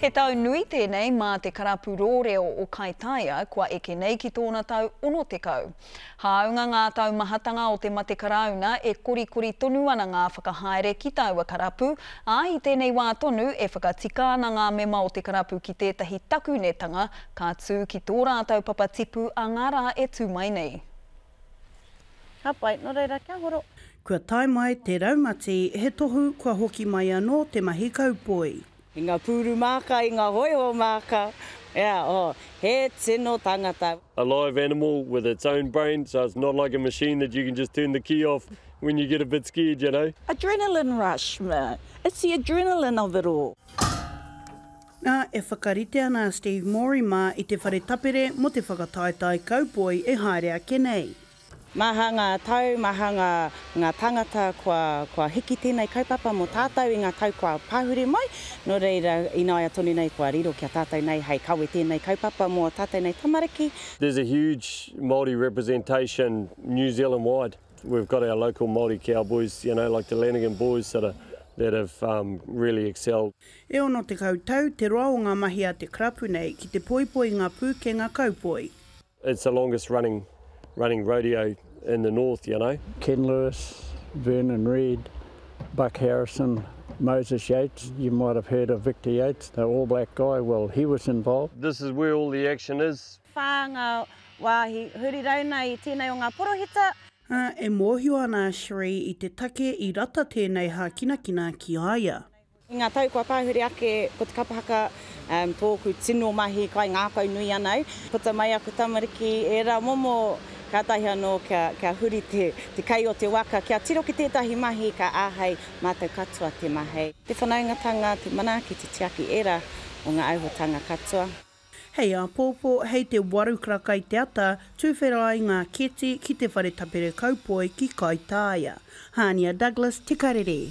He tau nui tēnei mā te karapu rōreo o Kaitaia kua eke nei ki tōna tau 60. Hāunga ngā taumahatanga o te mate Karauna e korikori tonu ana ngā whakahaere ki taua karapu, ā, i tēnei wā tonu e whakatika ana ngā mema o te karapu ki tētahi takunetanga ka tū ki tō rātou papatipu a ngā rā e tū mai nei. Ka pai, nō reira, kia horo! Kua tae mai te raumati, he tohu kua hoki mai anō te mahi kaupoi. I ngā pūru māka, i ngā hōiho māka, ea, oh, he tino tangata. a live animal with its own brain, so it's not like a machine that you can just turn the key off when you get a bit scared, you know. Adrenaline rush, it's the adrenaline of it all. Nā, e whakarite ana a Steve Morey mā i te whare tapere mō te whakataetae kaupoi e haere ake nei. Maha ngā tau, maha ngā, ngā tāngata kua, kua hiki tēnei kaupapa mō tātou i ngā tau kua pāhure mai, nō reira, ināia tonu nei kua riro ki a tātou nei hei kawe tēnei kaupapa mō tātou nei tamariki. There's a huge Māori representation New Zealand wide. We've got our local Māori cowboys, you know, like the Lanigan boys that are, that have really excelled. E 60 tau te roa o ngā mahi a te karapu nei ki te poipoi ngā pūkenga kaupoi. It's the longest running running rodeo in the north, you know. Ken Lewis, Vernon Reid, Buck Harrison, Moses Yates, you might have heard of Victor Yates, the All Black guy, well he was involved. This is where all the action is. Whā ngā wāhi huri rauna i tēnei o ngā porohita. Ā, e mōhio ana a Sheree i te take i rata tēnei hākinakina ki a ia. I ngā tau kua tahuri ake ko Te Kapa Haka tōku tino mahi kai ngākau nui ana au. Puta mai aku tamariki ērā momo kātahi anō kia huri te kei o te waka kia tiro ki tētahi mahi ka āhei mātou katoa te mahi. Te whanaungatanga, te manaaki, te tiaki ērā o ngā auhotanga katoa. Hei āpōpō, hei te waru kara kai te ata, tūwhera ai ngā keti ki te whare tapere kaupoi ki Kaitāia. Hānia Douglas, Te Karere.